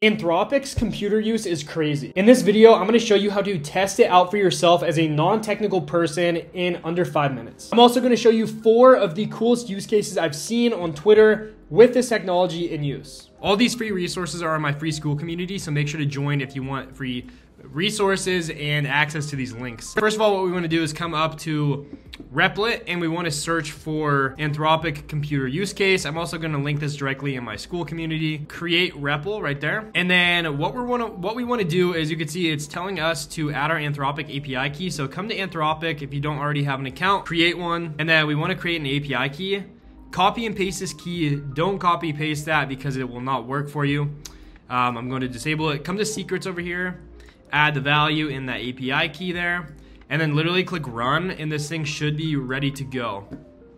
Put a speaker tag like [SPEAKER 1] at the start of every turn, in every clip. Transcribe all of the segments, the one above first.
[SPEAKER 1] Anthropic's computer use is crazy. In this video, I'm gonna show you how to test it out for yourself as a non-technical person in under five minutes. I'm also gonna show you four of the coolest use cases I've seen on Twitter with this technology in use. All these free resources are in my free Skool community, so make sure to join if you want free resources and access to these links. First of all, what we wanna do is come up to Replit and we wanna search for Anthropic computer use case. I'm also gonna link this directly in my Skool community. Create REPL right there. And then what we wanna what we wanna do is you can see it's telling us to add our Anthropic API key. So come to Anthropic if you don't already have an account, create one, and then we wanna create an API key. Copy and paste this key. Don't copy paste that because it will not work for you. Um, I'm going to disable it. Come to secrets over here add the value in that API key there, and then literally click run, and this thing should be ready to go.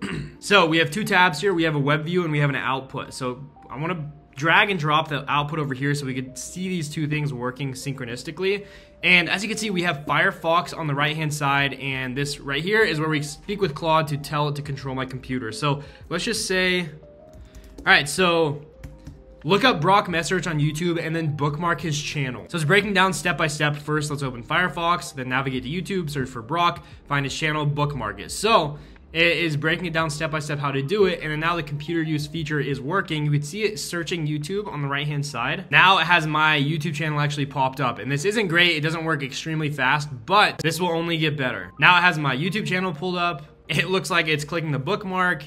[SPEAKER 1] so we have two tabs here. We have a web view and we have an output. So I want to drag and drop the output over here so we could see these two things working synchronistically. And as you can see, we have Firefox on the right-hand side, and this right here is where we speak with Claude to tell it to control my computer. So let's just say, all right, so Look up Brock Mesarich on YouTube and then bookmark his channel. So it's breaking down step by step. First, let's open Firefox, then navigate to YouTube, search for Brock, find his channel, bookmark it. So it is breaking it down step by step how to do it. And then now the computer use feature is working. You can see it searching YouTube on the right hand side. Now it has my YouTube channel actually popped up. And this isn't great. It doesn't work extremely fast, but this will only get better. Now it has my YouTube channel pulled up. It looks like it's clicking the bookmark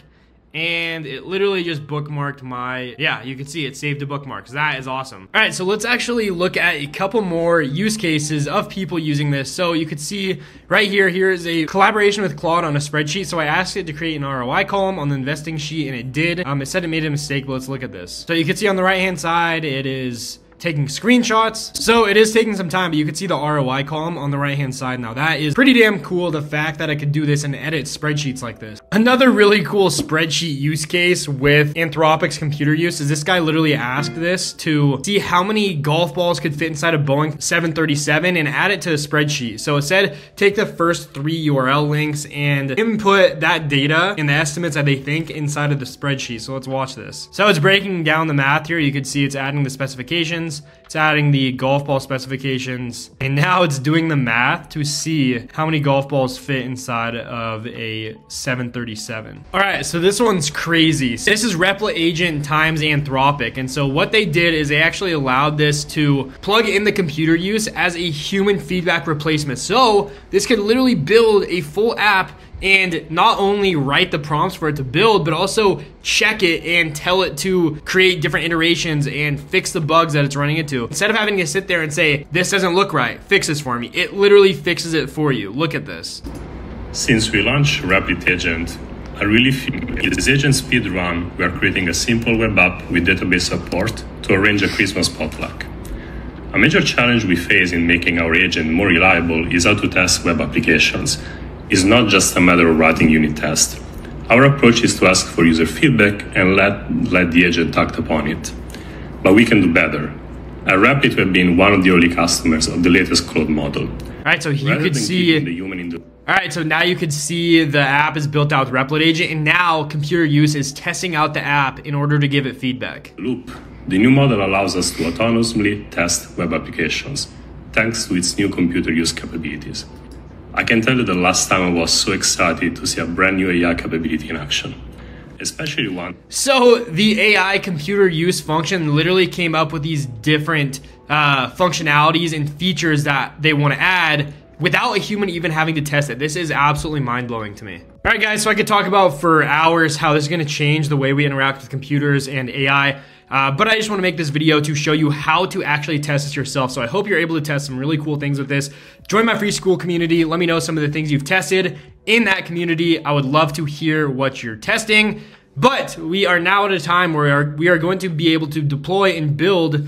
[SPEAKER 1] and it literally just bookmarked my, yeah, you can see it saved a bookmark. That is awesome. All right, so let's actually look at a couple more use cases of people using this. So you could see right here, here is a collaboration with Claude on a spreadsheet. So I asked it to create an ROI column on the investing sheet and it did. Um, it said it made a mistake, but let's look at this. So you can see on the right hand side, it is taking screenshots. So it is taking some time, but you can see the ROI column on the right hand side now. That is pretty damn cool, the fact that I could do this and edit spreadsheets like this. Another really cool spreadsheet use case with Anthropic's computer use is this guy literally asked this to see how many golf balls could fit inside a Boeing 737 and add it to a spreadsheet. So it said take the first three URL links and input that data and the estimates that they think inside of the spreadsheet. So let's watch this. So it's breaking down the math here. You could see it's adding the specifications it's adding the golf ball specifications, and now it's doing the math to see how many golf balls fit inside of a 737. All right, so this one's crazy. So This is Replit Agent times Anthropic, and so what they did is they actually allowed this to plug in the computer use as a human feedback replacement. So this could literally build a full app and not only write the prompts for it to build, but also check it and tell it to create different iterations and fix the bugs that it's running into. Instead of having to sit there and say, this doesn't look right, fix this for me, it literally fixes it for you. Look at this.
[SPEAKER 2] Since we launched Replit Agent, I really feel this agent speed run, we are creating a simple web app with database support to arrange a Christmas potluck. A major challenge we face in making our agent more reliable is how to test web applications It's not just a matter of writing unit tests. Our approach is to ask for user feedback and let, let the agent act upon it. But we can do better. At Replit, we have been one of the early customers of the latest Claude model.
[SPEAKER 1] All right, so you Rather could see. All right, so now you can see the app is built out with Replit Agent, and now computer use is testing out the app in order to give it feedback.
[SPEAKER 2] Loop. The new model allows us to autonomously test web applications, thanks to its new computer use capabilities. I can tell you the last time I was so excited to see a brand new AI capability in action. Especially one.
[SPEAKER 1] So the AI computer use function literally came up with these different uh, functionalities and features that they want to add without a human even having to test it. This is absolutely mind blowing to me. All right, guys, so I could talk about for hours how this is going to change the way we interact with computers and AI. Uh, but I just want to make this video to show you how to actually test this yourself. So I hope you're able to test some really cool things with this. Join my free Skool community. Let me know some of the things you've tested in that community. I would love to hear what you're testing. But we are now at a time where we are, we are going to be able to deploy and build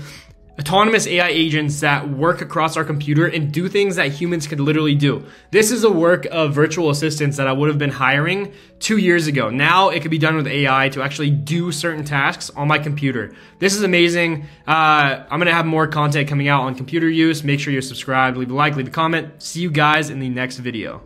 [SPEAKER 1] autonomous AI agents that work across our computer and do things that humans could literally do. This is a work of virtual assistants that I would have been hiring two years ago. Now it could be done with AI to actually do certain tasks on my computer. This is amazing. Uh, I'm gonna have more content coming out on computer use. Make sure you're subscribed, leave a like, leave a comment. See you guys in the next video.